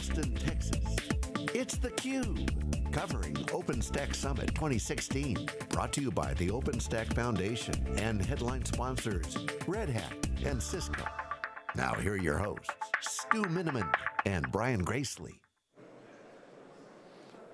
Austin, Texas. It's theCUBE, covering OpenStack Summit 2016. Brought to you by the OpenStack Foundation and headline sponsors, Red Hat and Cisco. Now here are your hosts, Stu Miniman and Brian Gracely.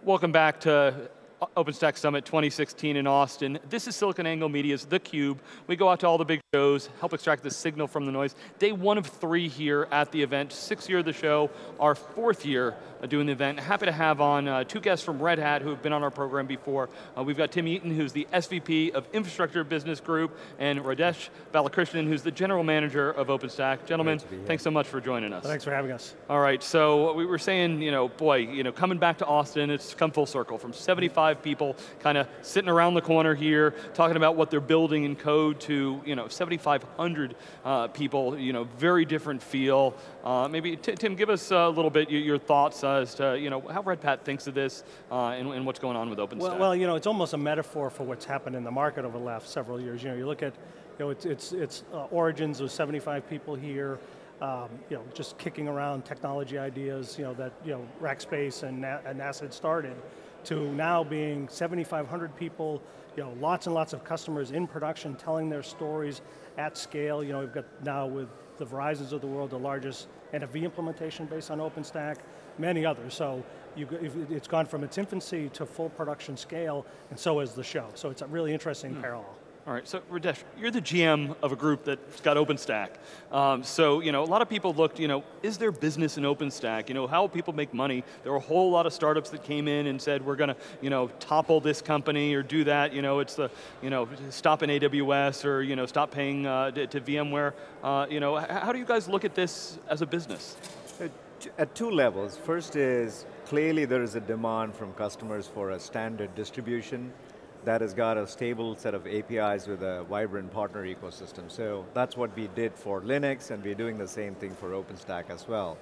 Welcome back to OpenStack Summit 2016 in Austin. This is SiliconANGLE Media's theCUBE. We go out to all the big shows, help extract the signal from the noise. Day one of three here at the event, sixth year of the show, our fourth year doing the event. Happy to have on uh, two guests from Red Hat who have been on our program before. Uh, we've got Tim Yeaton, who's the SVP of Infrastructure Business Group, and Radhesh Balakrishnan, who's the General Manager of OpenStack. Gentlemen, thanks so much for joining us. Thanks for having us. All right, so we were saying, you know, boy, you know, coming back to Austin, it's come full circle from 75 people kind of sitting around the corner here, talking about what they're building in code to, you know, 7,500 uh, people, you know, very different feel. Uh, maybe, Tim, give us a little bit your, thoughts as to, you know, how Red Hat thinks of this uh, and, and, what's going on with OpenStack. Well, well, you know, it's almost a metaphor for what's happened in the market over the last several years. You know, you look at, you know, it's, it's, it's uh, origins of 75 people here, um, you know, just kicking around technology ideas, you know, that, you know, Rackspace and, Na and NASA had started, to now being 7,500 people, you know, lots and lots of customers in production telling their stories at scale. You know, we've got now with the Verizons of the world, the largest NFV implementation based on OpenStack, many others. So you, it's gone from its infancy to full production scale, and so is the show. So it's a really interesting hmm. parallel. All right, so Radhesh, you're the GM of a group that's got OpenStack. Um, so, you know, a lot of people looked, you know, is there business in OpenStack? You know, how will people make money? There were a whole lot of startups that came in and said, we're going to, you know, topple this company or do that. You know, it's the, you know, stop in AWS or, you know, stop paying uh, to, to, VMware. Uh, you know, how do you guys look at this as a business? At two levels. First is, clearly there is a demand from customers for a standard distribution that has got a stable set of APIs with a vibrant partner ecosystem. So that's what we did for Linux, and we're doing the same thing for OpenStack as well.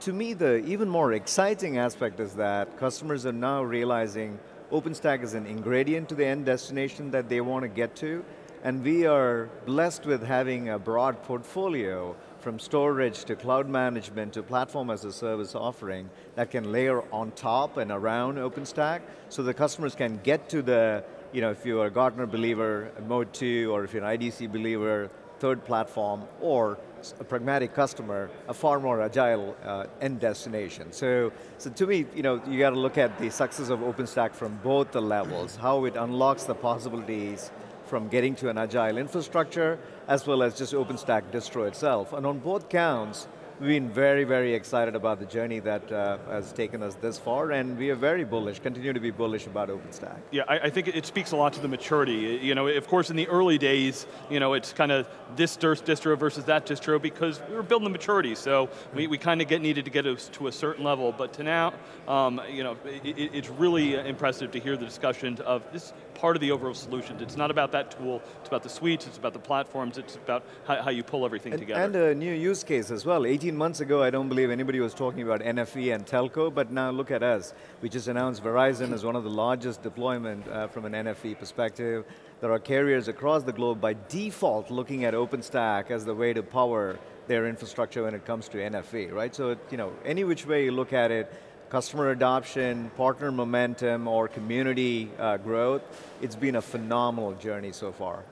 To me, the even more exciting aspect is that customers are now realizing OpenStack is an ingredient to the end destination that they want to get to, and we are blessed with having a broad portfolio from storage to cloud management to platform as a service offering that can layer on top and around OpenStack so the customers can get to the you know, if you're a Gartner believer, Mode 2, or if you're an IDC believer, third platform, or a pragmatic customer, a far more agile uh, end destination. So, so to me, you know, you got to look at the success of OpenStack from both the levels, how it unlocks the possibilities from getting to an agile infrastructure, as well as just OpenStack distro itself. And on both counts, We've been very, very excited about the journey that uh, has taken us this far, and we are very bullish, continue to be bullish about OpenStack. Yeah, I, I think it speaks a lot to the maturity. You know, of course, in the early days, you know, it's kind of this distro versus that distro because we were building the maturity, so we, we kind of get needed to get to a certain level, but to now, um, you know, it, it's really impressive to hear the discussion of this part of the overall solution. It's not about that tool, it's about the suites, it's about the platforms, it's about how, how you pull everything and, together. And a new use case as well. 18 months ago, I don't believe anybody was talking about NFV and telco, but now look at us. We just announced Verizon as one of the largest deployment uh, from an NFV perspective. There are carriers across the globe by default looking at OpenStack as the way to power their infrastructure when it comes to NFV, right? So, you know, any which way you look at it, customer adoption, partner momentum, or community uh, growth, it's been a phenomenal journey so far.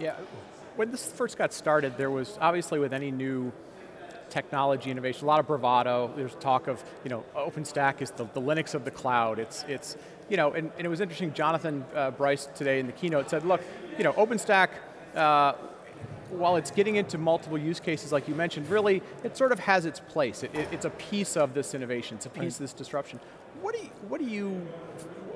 Yeah, when this first got started, there was obviously with any new technology innovation, a lot of bravado. There's talk of, you know, OpenStack is the, the Linux of the cloud. It's, it's you know, and, and it was interesting, Jonathan uh, Bryce today in the keynote said, look, you know, OpenStack, uh, while it's getting into multiple use cases like you mentioned, really, it sort of has its place. It, it, it's a piece of this innovation, it's a piece right. of this disruption. What do you, what do you,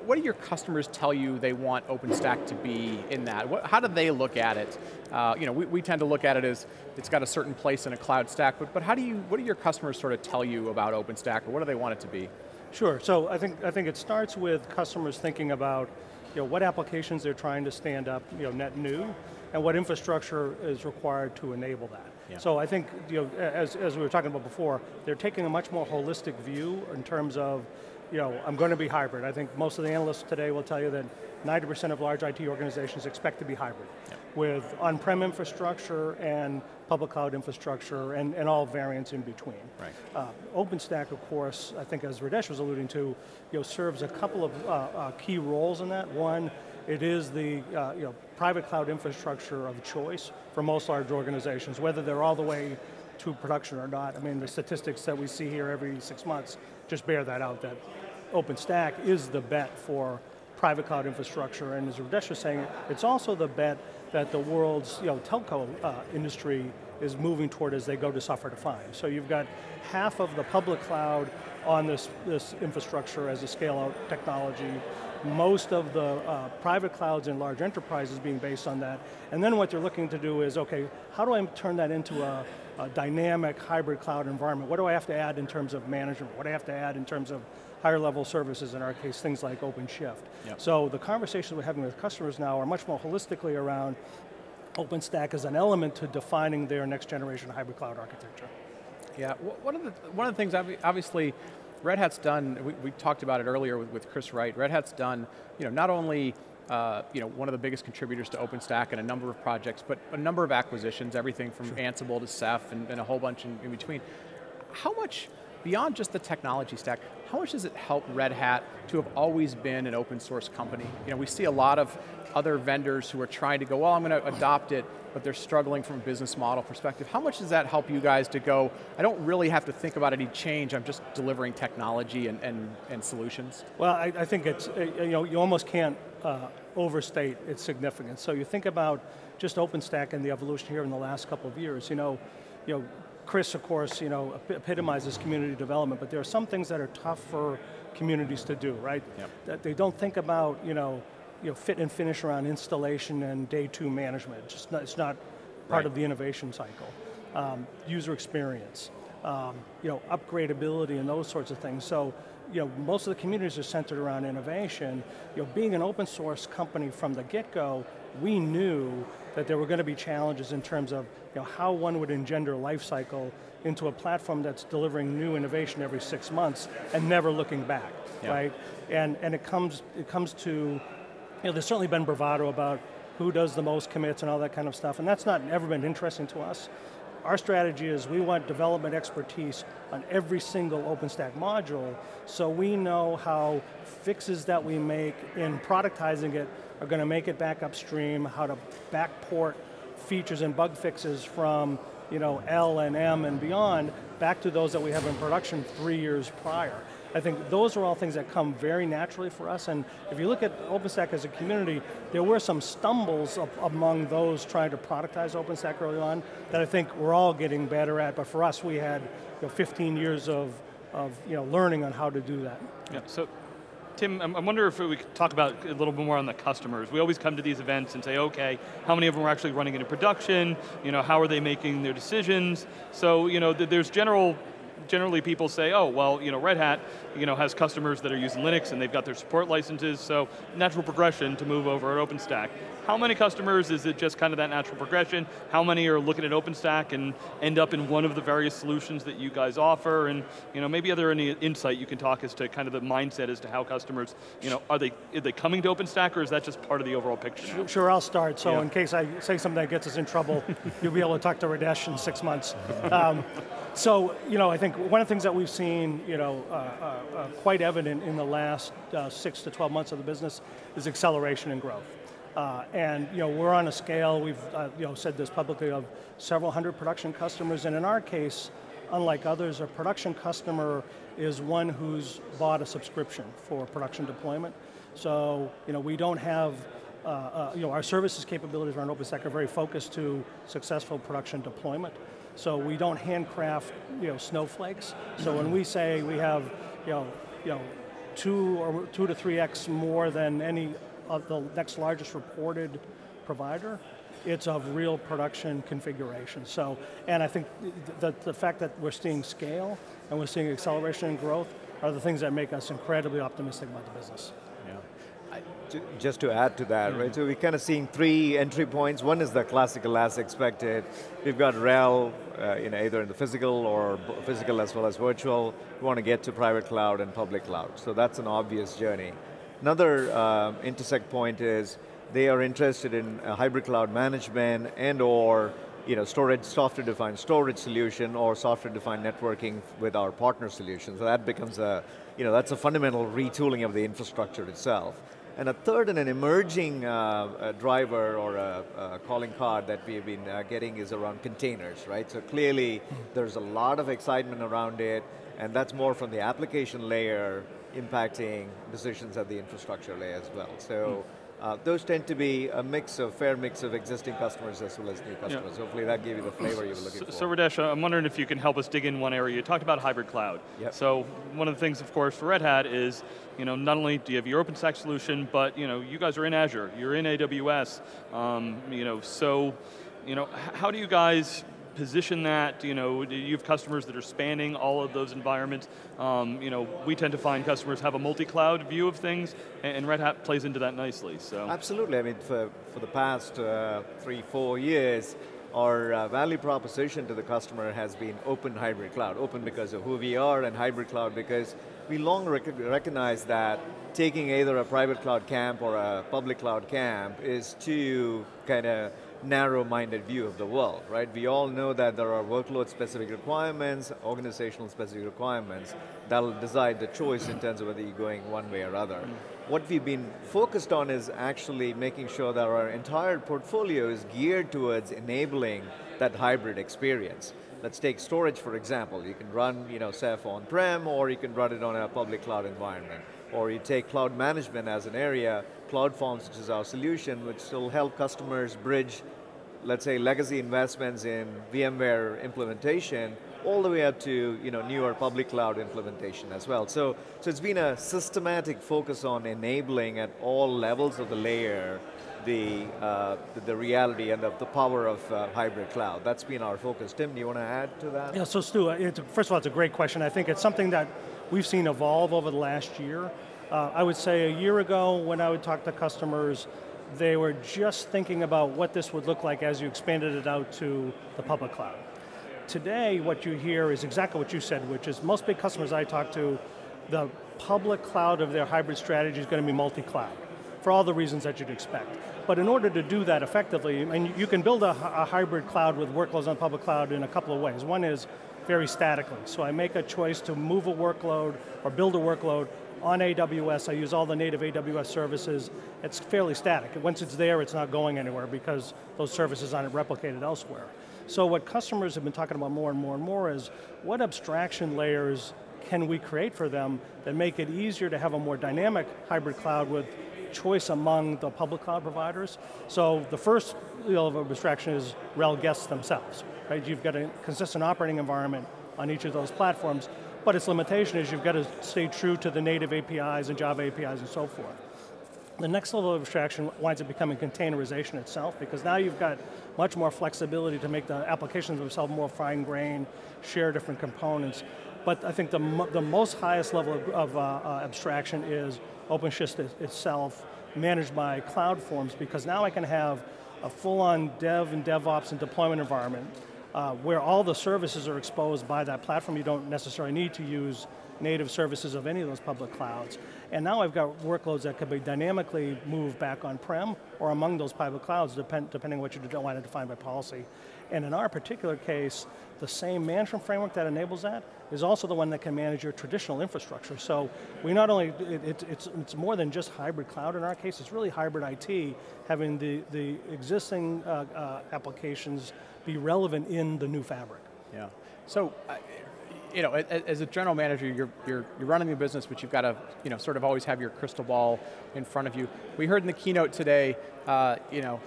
what do your customers tell you they want OpenStack to be in that? What, how do they look at it? Uh, you know, we, we tend to look at it as it's got a certain place in a cloud stack, but, but how do you, what do your customers sort of tell you about OpenStack, or what do they want it to be? Sure, so I think, I think it starts with customers thinking about you know, what applications they're trying to stand up you know, net new, and what infrastructure is required to enable that. Yeah. So I think, you know, as, as we were talking about before, they're taking a much more holistic view in terms of, you know, I'm going to be hybrid. I think most of the analysts today will tell you that 90% of large IT organizations expect to be hybrid yeah. with on-prem infrastructure and public cloud infrastructure and, and all variants in between. Right. Uh, OpenStack, of course, I think as Radhesh was alluding to, you know, serves a couple of uh, uh, key roles in that. One, it is the uh, you know, private cloud infrastructure of choice for most large organizations, whether they're all the way to production or not. I mean, the statistics that we see here every six months just bear that out, that OpenStack is the bet for private cloud infrastructure, and as Radhesh was saying, it's also the bet that the world's you know, telco uh, industry is moving toward as they go to software defined. So you've got half of the public cloud on this, this infrastructure as a scale out technology, most of the uh, private clouds in large enterprises being based on that. And then what they're looking to do is, okay, how do I turn that into a, a dynamic hybrid cloud environment? What do I have to add in terms of management? What do I have to add in terms of higher level services, in our case, things like OpenShift. Yep. So the conversations we're having with customers now are much more holistically around OpenStack as an element to defining their next generation hybrid cloud architecture. Yeah, one of the, one of the things, obviously, Red Hat's done, we, we talked about it earlier with, with, Chris Wright, Red Hat's done, you know, not only uh, you know, one of the biggest contributors to OpenStack and a number of projects, but a number of acquisitions, everything from sure. Ansible to Ceph and, and, a whole bunch in, in between. How much, beyond just the technology stack, how much does it help Red Hat to have always been an open source company? You know, we see a lot of other vendors who are trying to go, well, I'm going to adopt it, but they're struggling from a business model perspective. How much does that help you guys to go, I don't really have to think about any change, I'm just delivering technology and, and, and solutions? Well, I, I think it's, uh, you know, you almost can't uh, overstate its significance. So you think about just OpenStack and the evolution here in the last couple of years, you know, you know, Chris, of course, you know, epitomizes community development, but there are some things that are tough for communities to do, right? Yep. That they don't think about, you know, you know, fit and finish around installation and day two management. It's, just not, it's not part right. of the innovation cycle. Um, user experience, um, you know, upgradability and those sorts of things. So, you know, most of the communities are centered around innovation. You know, being an open source company from the get-go, we knew that there were going to be challenges in terms of you know, how one would engender life cycle into a platform that's delivering new innovation every six months and never looking back, yeah. right? And, and it, comes, it comes to you know, there's certainly been bravado about who does the most commits and all that kind of stuff, and that's not ever been interesting to us. Our strategy is we want development expertise on every single OpenStack module, so we know how fixes that we make in productizing it are going to make it back upstream, how to backport features and bug fixes from you know, L and M and beyond back to those that we have in production three years prior. I think those are all things that come very naturally for us, and if you look at OpenStack as a community, there were some stumbles among those trying to productize OpenStack early on that I think we're all getting better at, but for us we had you know, 15 years of, of you know, learning on how to do that. Yeah, so Tim, I wonder if we could talk about a little bit more on the customers. We always come to these events and say, okay, how many of them are actually running into production? You know, how are they making their decisions? So, you know, there's general generally people say, oh, well, you know, Red Hat you know, has customers that are using Linux and they've got their support licenses, so natural progression to move over at OpenStack. How many customers is it just kind of that natural progression? How many are looking at OpenStack and end up in one of the various solutions that you guys offer? And you know, maybe are there any insight you can talk as to kind of the mindset as to how customers, you know, are they, are they coming to OpenStack or is that just part of the overall picture now? Sure, I'll start. So yeah. in case I say something that gets us in trouble, you'll be able to talk to Radhesh in six months. Um, so, you know, I think one of the things that we've seen, you know, uh, uh, uh, quite evident in the last uh, six to 12 months of the business is acceleration and growth. Uh, and, you know, we're on a scale, we've, uh, you know, said this publicly, of several hundred production customers, and in our case, unlike others, a production customer is one who's bought a subscription for production deployment. So, you know, we don't have uh, uh, you know, our services capabilities around OpenStack are very focused to successful production deployment. So we don't handcraft, you know, snowflakes. So when we say we have, you know, you know, two or two to three x more than any of the next largest reported provider, it's of real production configuration. So, and I think the, the fact that we're seeing scale and we're seeing acceleration and growth are the things that make us incredibly optimistic about the business. to, just to add to that, mm right? So we're kind of seeing three entry points. One is the classical as expected. We've got RHEL, uh, you know, either in the physical or physical as well as virtual. We want to get to private cloud and public cloud. So that's an obvious journey. Another uh, intersect point is they are interested in hybrid cloud management and or you know, storage, software-defined storage solution or software-defined networking with our partner solutions. So that becomes a, you know, that's a fundamental retooling of the infrastructure itself. And a third and an emerging uh, driver or a, a, calling card that we've been uh, getting is around containers, right? So clearly there's a lot of excitement around it, and that's more from the application layer impacting decisions at the infrastructure layer as well. So. Mm uh, those tend to be a mix of, fair mix of existing customers as well as new customers. Yeah. Hopefully that gave you the flavor you were looking so, for. So Radhesh, I'm wondering if you can help us dig in one area. You talked about hybrid cloud. Yep. So one of the things, of course, for Red Hat is, you know, not only do you have your OpenStack solution, but you know, you guys are in Azure, you're in AWS, um, you know, so, you know, how do you guys position that? You know, you have customers that are spanning all of those environments. Um, you know, we tend to find customers have a multi-cloud view of things, and Red Hat plays into that nicely. So absolutely. I mean, for for the past uh, three, four years, our uh, value proposition to the customer has been open hybrid cloud. Open because of who we are, and hybrid cloud because we long rec recognize that taking either a private cloud camp or a public cloud camp is too kind of narrow-minded view of the world, right? We all know that there are workload-specific requirements, organizational-specific requirements that'll decide the choice in terms of whether you're going one way or other. What we've been focused on is actually making sure that our entire portfolio is geared towards enabling that hybrid experience. Let's take storage for example. You can run you know, Ceph on-prem or you can run it on a public cloud environment. Or you take cloud management as an area, CloudForms, which is our solution, which will help customers bridge let's say, legacy investments in VMware implementation all the way up to you know, newer public cloud implementation as well. So, so it's been a systematic focus on enabling at all levels of the layer the, uh, the, the, reality and the, the power of uh, hybrid cloud. That's been our focus. Tim, do you want to add to that? Yeah, so Stu, first of all, it's a great question. I think it's something that we've seen evolve over the last year. Uh, I would say a year ago when I would talk to customers, they were just thinking about what this would look like as you expanded it out to the public cloud. Today, what you hear is exactly what you said, which is most big customers I talk to, the public cloud of their hybrid strategy is going to be multi-cloud, for all the reasons that you'd expect. But in order to do that effectively, and you can build a, a hybrid cloud with workloads on public cloud in a couple of ways. One is very statically. So I make a choice to move a workload or build a workload on AWS, I use all the native AWS services. It's fairly static. Once it's there, it's not going anywhere because those services aren't replicated elsewhere. So what customers have been talking about more and more and more is what abstraction layers can we create for them that make it easier to have a more dynamic hybrid cloud with choice among the public cloud providers. So the first level of abstraction is RHEL guests themselves, right? You've got a consistent operating environment on each of those platforms, but its limitation is you've got to stay true to the native APIs and Java APIs and so forth. The next level of abstraction winds up becoming containerization itself because now you've got much more flexibility to make the applications themselves more fine-grained, share different components. But I think the, the most highest level of, of uh, uh, abstraction is OpenShift itself, managed by Cloud CloudForms, because now I can have a full-on dev and DevOps and deployment environment uh, where all the services are exposed by that platform. You don't necessarily need to use native services of any of those public clouds. And now I've got workloads that could be dynamically moved back on-prem or among those private clouds, depend, depending on what you want to define by policy. And in our particular case, the same management framework that enables that is also the one that can manage your traditional infrastructure. So we not only, it, it, it's, it's more than just hybrid cloud in our case, it's really hybrid IT, having the, the existing uh, uh, applications be relevant in the new fabric. Yeah. So, you know, as a general manager, you're, you're, you're running the business, but you've got to, you know, sort of always have your crystal ball in front of you. We heard in the keynote today, uh, you know,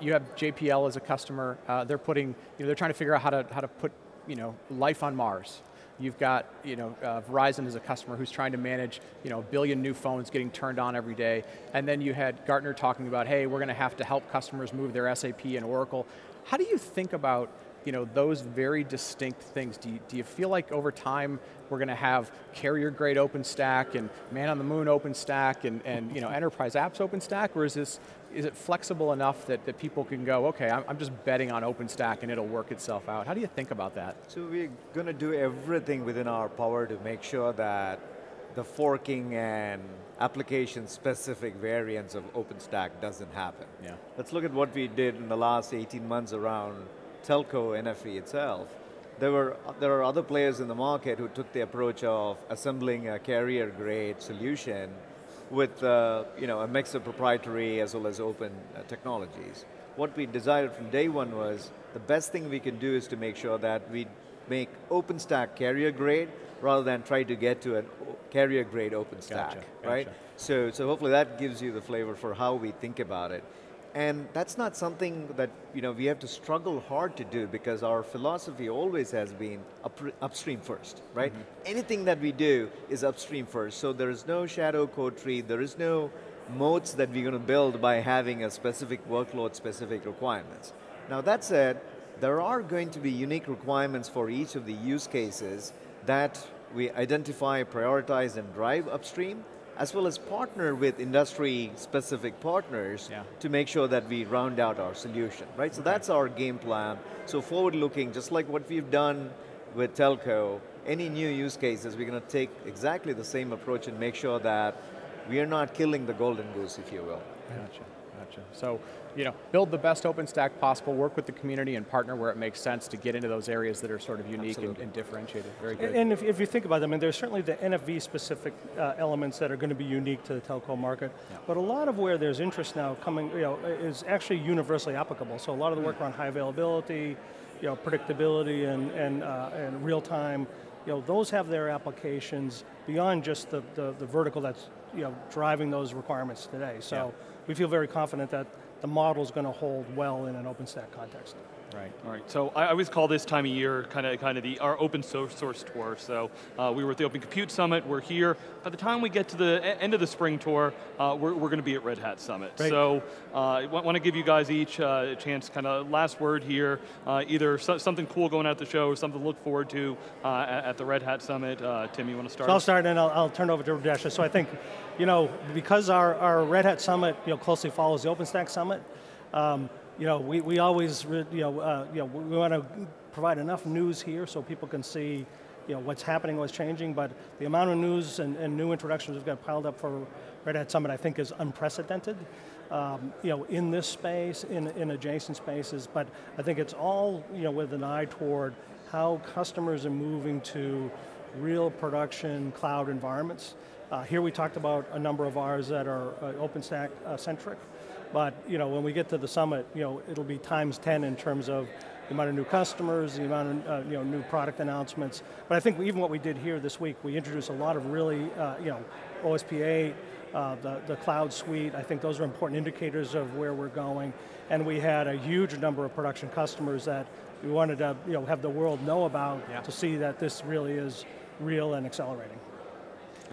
you have JPL as a customer. Uh, they're putting, you know, they're trying to figure out how to how to put, you know, life on Mars. You've got, you know, uh, Verizon as a customer who's trying to manage, you know, a billion new phones getting turned on every day. And then you had Gartner talking about, hey, we're going to have to help customers move their SAP and Oracle. How do you think about you know, those very distinct things. Do you, do you feel like over time we're going to have carrier grade OpenStack and man on the moon OpenStack and, and you know, enterprise apps OpenStack, or is this is it flexible enough that, that people can go, okay, I'm, I'm just betting on OpenStack and it'll work itself out? How do you think about that? So we're going to do everything within our power to make sure that the forking and application-specific variants of OpenStack doesn't happen. Yeah. Let's look at what we did in the last 18 months around telco NFV itself. There, were, there are other players in the market who took the approach of assembling a carrier-grade solution with uh, you know, a mix of proprietary as well as open uh, technologies. What we decided from day one was the best thing we can do is to make sure that we make OpenStack carrier grade rather than try to get to a carrier grade OpenStack, gotcha, right? gotcha. So, so hopefully that gives you the flavor for how we think about it. And that's not something that you know we have to struggle hard to do because our philosophy always has been up, upstream first, right? Mm -hmm. Anything that we do is upstream first. So there is no shadow code tree, there is no moats that we're going to build by having a specific workload, specific requirements. Now that said, there are going to be unique requirements for each of the use cases that we identify, prioritize, and drive upstream, as well as partner with industry-specific partners yeah. to make sure that we round out our solution, right? So okay. that's our game plan. So forward-looking, just like what we've done with telco, any new use cases, we're going to take exactly the same approach and make sure that we are not killing the golden goose, if you will. Gotcha, gotcha. So you know, build the best OpenStack possible, work with the community and partner where it makes sense to get into those areas that are sort of unique and, and, differentiated. Very good. And if, if, you think about them, I mean, there's certainly the NFV specific uh, elements that are going to be unique to the telco market, yeah. but a lot of where there's interest now coming, you know, is actually universally applicable. So a lot of the work hmm. around high availability, you know, predictability and, and, uh, and real time, you know, those have their applications beyond just the, the, the vertical that's you know, driving those requirements today. So yeah. We feel very confident that the model is going to hold well in an OpenStack context. Right. All right. So I always call this time of year kind of kind of the our open source, source tour. So uh, we were at the Open Compute Summit. We're here. By the time we get to the end of the spring tour, uh, we're, we're going to be at Red Hat Summit. Right. So uh, I want to give you guys each uh, a chance, kind of last word here. Uh, either so, something cool going at the show or something to look forward to uh, at, at, the Red Hat Summit. Tim, you want to start? So I'll start and I'll, I'll turn over to Radhesh. So I think, you know, because our, our Red Hat Summit you know, closely follows the OpenStack Summit. Um, you know, we, we always, you know, uh, you know, we want to provide enough news here so people can see, you know, what's happening, what's changing, but the amount of news and, and new introductions we've got piled up for Red Hat Summit, I think is unprecedented, um, you know, in this space, in, in adjacent spaces, but I think it's all, you know, with an eye toward how customers are moving to real production cloud environments. Uh, here we talked about a number of ours that are uh, OpenStack uh, centric, but you know, when we get to the summit, you know, it'll be times 10 in terms of the amount of new customers, the amount of uh, you know, new product announcements. But I think even what we did here this week, we introduced a lot of really, uh, you know, OSP8, uh, the, the cloud suite, I think those are important indicators of where we're going. And we had a huge number of production customers that we wanted to you know, have the world know about yeah. to see that this really is real and accelerating.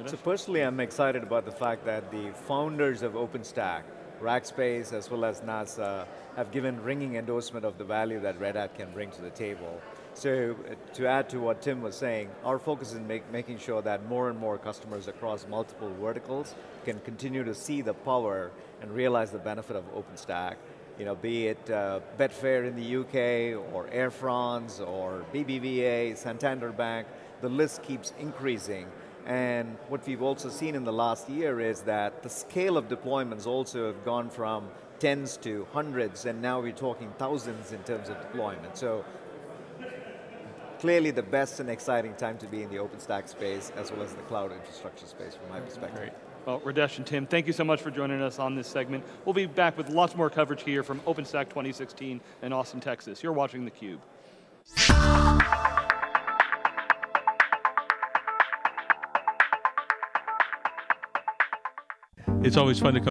So personally, I'm excited about the fact that the founders of OpenStack Rackspace as well as NASA have given ringing endorsement of the value that Red Hat can bring to the table. So uh, to add to what Tim was saying, our focus is make, making sure that more and more customers across multiple verticals can continue to see the power and realize the benefit of OpenStack. You know, be it uh, Betfair in the UK, or Air France, or BBVA, Santander Bank, the list keeps increasing. And what we've also seen in the last year is that the scale of deployments also have gone from tens to hundreds, and now we're talking thousands in terms of deployment. So clearly the best and exciting time to be in the OpenStack space as well as the cloud infrastructure space from my perspective. Great. Well, Radhesh and Tim, thank you so much for joining us on this segment. We'll be back with lots more coverage here from OpenStack 2016 in Austin, Texas. You're watching theCUBE. It's always fun to come